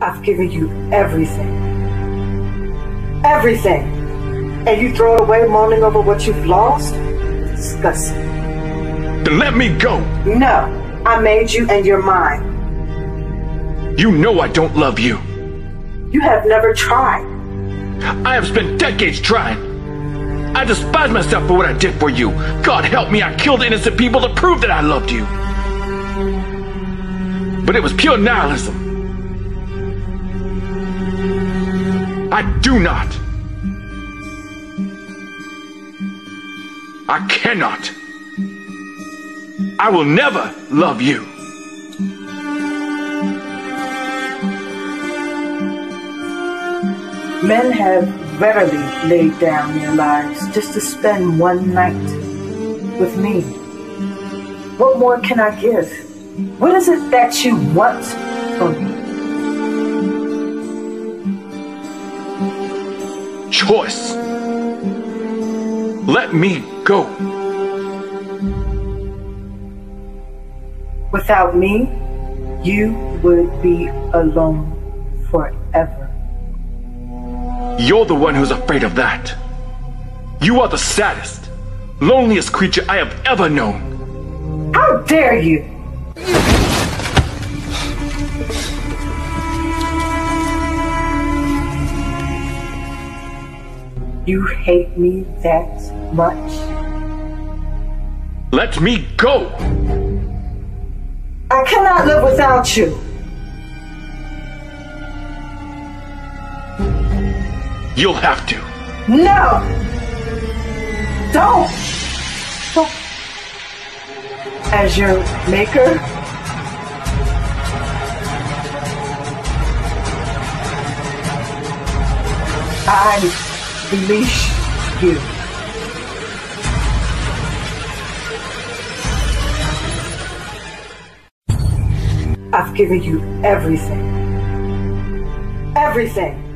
I've given you everything. Everything. And you throw it away moaning over what you've lost? Disgusting. Then let me go. No, I made you and you're mine. You know I don't love you. You have never tried. I have spent decades trying. I despise myself for what I did for you. God help me, I killed innocent people to prove that I loved you. But it was pure nihilism. I do not. I cannot. I will never love you. Men have readily laid down their lives just to spend one night with me. What more can I give? What is it that you want from me? Choice. Let me go. Without me, you would be alone forever. You're the one who's afraid of that. You are the saddest, loneliest creature I have ever known. How dare you! You hate me that much? Let me go! I cannot live without you. You'll have to. No! Don't! Don't. As your maker, I release you. I've given you everything. Everything.